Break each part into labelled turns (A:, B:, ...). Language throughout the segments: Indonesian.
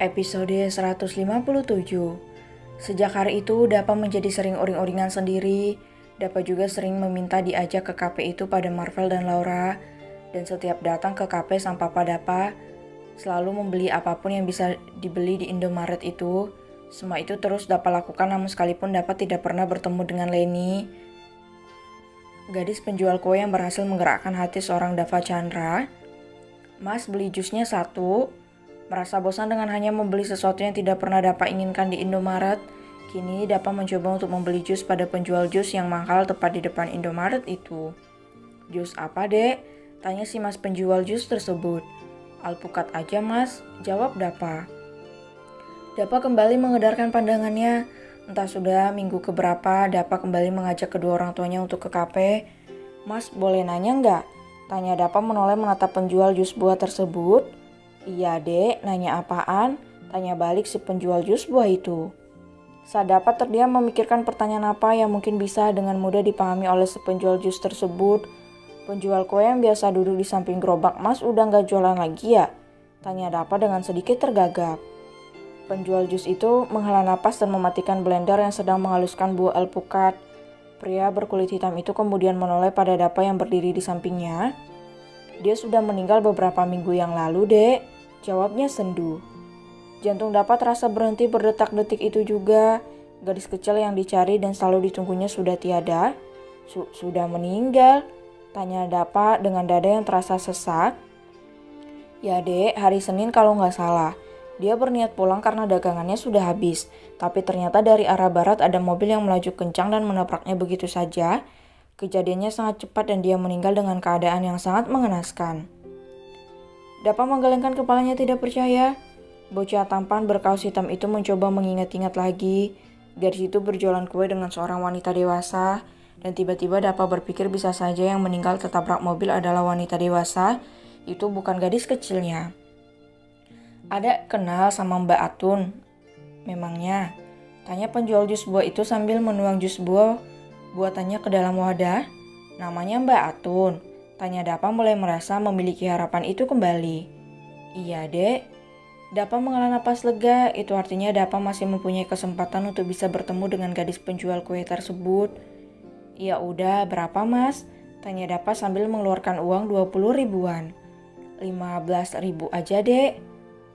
A: Episode 157 Sejak hari itu, Dapa menjadi sering uring-uringan sendiri. Dapa juga sering meminta diajak ke kafe itu pada Marvel dan Laura. Dan setiap datang ke kafe sang papa Dapa, selalu membeli apa pun yang bisa dibeli di Indomaret itu. Semua itu terus Dapa lakukan namun sekalipun Dapa tidak pernah bertemu dengan Leni. Gadis penjual kue yang berhasil menggerakkan hati seorang Dava Chandra. Mas beli jusnya satu, Merasa bosan dengan hanya membeli sesuatu yang tidak pernah dapat inginkan di Indomaret, kini dapat mencoba untuk membeli jus pada penjual jus yang mahal tepat di depan Indomaret itu. Jus apa dek? Tanya si mas penjual jus tersebut. Alpukat aja mas, jawab Dapa. Dapa kembali mengedarkan pandangannya. Entah sudah minggu keberapa, Dapa kembali mengajak kedua orang tuanya untuk ke kafe. Mas, boleh nanya nggak? Tanya Dapa menoleh menatap penjual jus buah tersebut. Iya dek, nanya apaan? Tanya balik si penjual jus buah itu. Saat dapat terdiam memikirkan pertanyaan apa yang mungkin bisa dengan mudah dipahami oleh si penjual jus tersebut. Penjual kue yang biasa duduk di samping gerobak mas udah nggak jualan lagi ya? Tanya dapat dengan sedikit tergagap. Penjual jus itu menghela napas dan mematikan blender yang sedang menghaluskan buah alpukat. Pria berkulit hitam itu kemudian menoleh pada Dapa yang berdiri di sampingnya. Dia sudah meninggal beberapa minggu yang lalu, dek. Jawabnya sendu. Jantung dapat rasa berhenti berdetak-detik itu juga. Gadis kecil yang dicari dan selalu ditunggunya sudah tiada. Su sudah meninggal? Tanya Dapa dengan dada yang terasa sesak. Ya dek, hari Senin kalau nggak salah. Dia berniat pulang karena dagangannya sudah habis. Tapi ternyata dari arah barat ada mobil yang melaju kencang dan menabraknya begitu saja Kejadiannya sangat cepat dan dia meninggal dengan keadaan yang sangat mengenaskan. Dapat menggelengkan kepalanya tidak percaya. Bocah tampan berkaus hitam itu mencoba mengingat-ingat lagi. Gadis itu berjualan kue dengan seorang wanita dewasa. Dan tiba-tiba dapat berpikir bisa saja yang meninggal tertabrak mobil adalah wanita dewasa. Itu bukan gadis kecilnya. Ada kenal sama Mbak Atun? Memangnya? Tanya penjual jus buah itu sambil menuang jus buah buatannya ke dalam wadah. Namanya Mbak Atun. Tanya Dapa mulai merasa memiliki harapan itu kembali. Iya dek. Dapa menghela napas lega, itu artinya Dapa masih mempunyai kesempatan untuk bisa bertemu dengan gadis penjual kue tersebut. Ya udah, berapa mas? Tanya Dapa sambil mengeluarkan uang 20 ribuan. 15 ribu aja dek.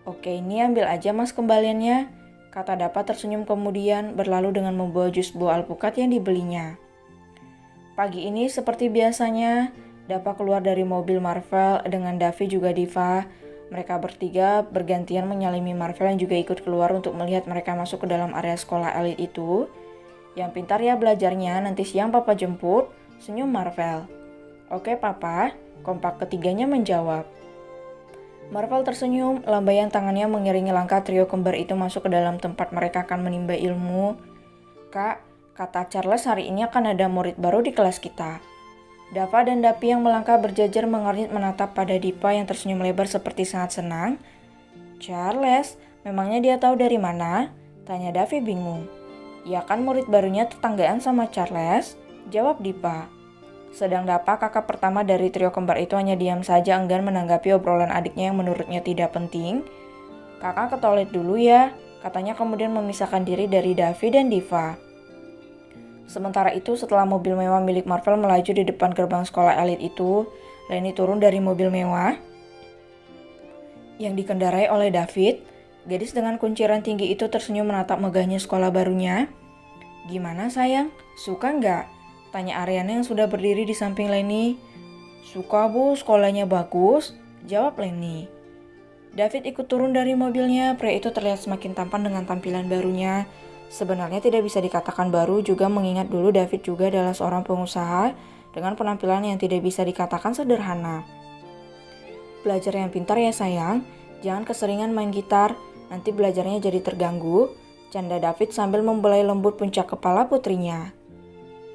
A: Oke ini ambil aja mas kembaliannya. Kata Dapa tersenyum kemudian berlalu dengan membawa jus buah alpukat yang dibelinya. Pagi ini seperti biasanya, Dapa keluar dari mobil Marvel dengan Davi juga Diva. Mereka bertiga bergantian menyalimi Marvel yang juga ikut keluar untuk melihat mereka masuk ke dalam area sekolah elit itu. Yang pintar ya belajarnya, nanti siang papa jemput, senyum Marvel. Oke papa, kompak ketiganya menjawab. Marvel tersenyum, lambaian tangannya mengiringi langkah trio kembar itu masuk ke dalam tempat mereka akan menimba ilmu. Kak, Kata Charles hari ini akan ada murid baru di kelas kita. Dava dan Dapi yang melangkah berjajar mengernyit menatap pada Dipa yang tersenyum lebar seperti sangat senang. Charles, memangnya dia tahu dari mana? Tanya Davi bingung. Ya kan murid barunya tetanggaan sama Charles? Jawab Dipa. Sedang Dapa kakak pertama dari trio kembar itu hanya diam saja enggan menanggapi obrolan adiknya yang menurutnya tidak penting. Kakak ke toilet dulu ya, katanya kemudian memisahkan diri dari Davi dan Diva. Sementara itu, setelah mobil mewah milik Marvel melaju di depan gerbang sekolah elit itu, Lenny turun dari mobil mewah yang dikendarai oleh David. Gadis dengan kunciran tinggi itu tersenyum menatap megahnya sekolah barunya. Gimana sayang? Suka nggak? Tanya Ariana yang sudah berdiri di samping Lenny. Suka bu, sekolahnya bagus. Jawab Lenny. David ikut turun dari mobilnya. Pria itu terlihat semakin tampan dengan tampilan barunya. Sebenarnya tidak bisa dikatakan baru juga mengingat dulu David juga adalah seorang pengusaha dengan penampilan yang tidak bisa dikatakan sederhana. Belajar yang pintar ya sayang, jangan keseringan main gitar, nanti belajarnya jadi terganggu, canda David sambil membelai lembut puncak kepala putrinya.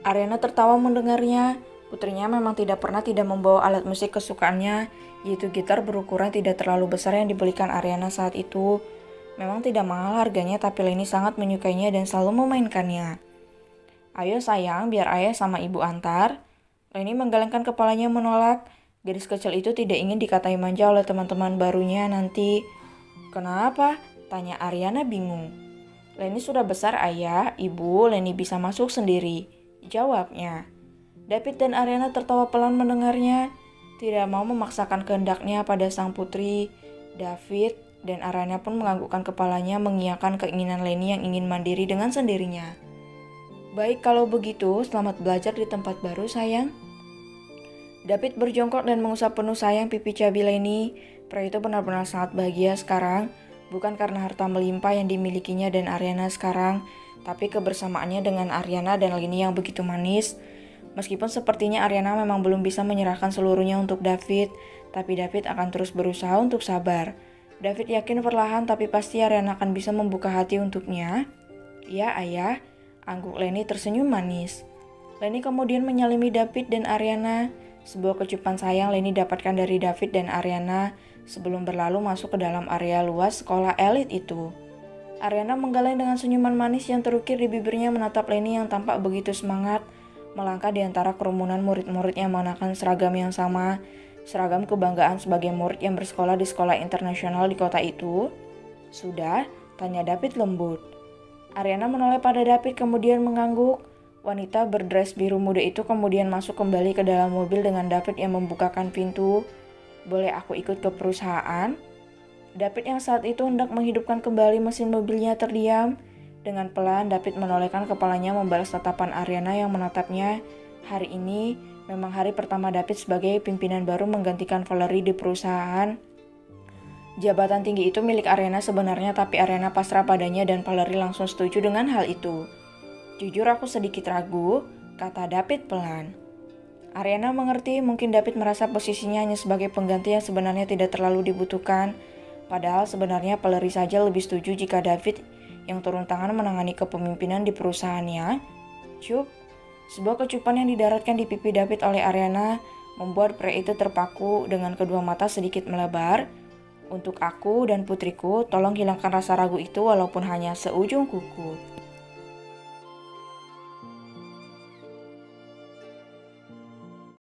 A: Ariana tertawa mendengarnya, putrinya memang tidak pernah tidak membawa alat musik kesukaannya, yaitu gitar berukuran tidak terlalu besar yang dibelikan Ariana saat itu, Memang tidak mahal harganya tapi Leni sangat menyukainya dan selalu memainkannya. Ayo sayang, biar ayah sama ibu antar. Leni menggelengkan kepalanya menolak. Gadis kecil itu tidak ingin dikatai manja oleh teman-teman barunya nanti. Kenapa? Tanya Ariana bingung. Leni sudah besar ayah, ibu, Leni bisa masuk sendiri. Jawabnya. David dan Ariana tertawa pelan mendengarnya. Tidak mau memaksakan kehendaknya pada sang putri. David dan Ariana pun menganggukkan kepalanya mengiyakan keinginan Leni yang ingin mandiri dengan sendirinya. Baik kalau begitu, selamat belajar di tempat baru sayang. David berjongkok dan mengusap penuh sayang pipi cabi Leni. Pria itu benar-benar sangat bahagia sekarang bukan karena harta melimpah yang dimilikinya dan Ariana sekarang, tapi kebersamaannya dengan Ariana dan Lini yang begitu manis. Meskipun sepertinya Ariana memang belum bisa menyerahkan seluruhnya untuk David, tapi David akan terus berusaha untuk sabar. David yakin perlahan tapi pasti Ariana akan bisa membuka hati untuknya. Ya ayah, angguk Leni tersenyum manis. Leni kemudian menyalimi David dan Ariana. Sebuah kecupan sayang Leni dapatkan dari David dan Ariana sebelum berlalu masuk ke dalam area luas sekolah elit itu. Ariana menggalai dengan senyuman manis yang terukir di bibirnya menatap Leni yang tampak begitu semangat melangkah di antara kerumunan murid-murid yang mengenakan seragam yang sama, seragam kebanggaan sebagai murid yang bersekolah di sekolah internasional di kota itu. Sudah? Tanya David lembut. Ariana menoleh pada David kemudian mengangguk. Wanita berdress biru muda itu kemudian masuk kembali ke dalam mobil dengan David yang membukakan pintu boleh aku ikut ke perusahaan? David yang saat itu hendak menghidupkan kembali mesin mobilnya terdiam. Dengan pelan, David menolehkan kepalanya membalas tatapan Ariana yang menatapnya. Hari ini memang hari pertama David sebagai pimpinan baru menggantikan Valerie di perusahaan. Jabatan tinggi itu milik Ariana sebenarnya tapi Ariana pasrah padanya dan Valerie langsung setuju dengan hal itu. Jujur aku sedikit ragu, kata David pelan. Ariana mengerti mungkin David merasa posisinya hanya sebagai pengganti yang sebenarnya tidak terlalu dibutuhkan. Padahal sebenarnya Peleri saja lebih setuju jika David yang turun tangan menangani kepemimpinan di perusahaannya. Cup, sebuah kecupan yang didaratkan di pipi David oleh Ariana membuat pria itu terpaku dengan kedua mata sedikit melebar. Untuk aku dan putriku, tolong hilangkan rasa ragu itu walaupun hanya seujung kuku.